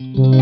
Mm-hmm.